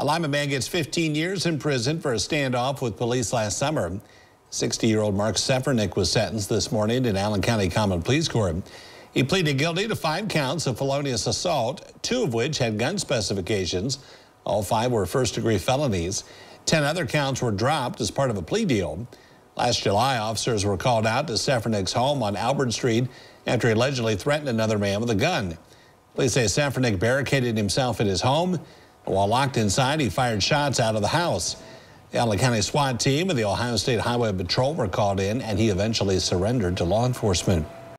A Lima man gets 15 years in prison for a standoff with police last summer. 60-year-old Mark Seffernick was sentenced this morning in Allen County Common Pleas Court. He pleaded guilty to five counts of felonious assault, two of which had gun specifications. All five were first-degree felonies. Ten other counts were dropped as part of a plea deal. Last July, officers were called out to Seffernick's home on Albert Street after he allegedly threatened another man with a gun. Police say Seffernick barricaded himself in his home. While locked inside, he fired shots out of the house. The Allen County SWAT team and the Ohio State Highway Patrol were called in, and he eventually surrendered to law enforcement.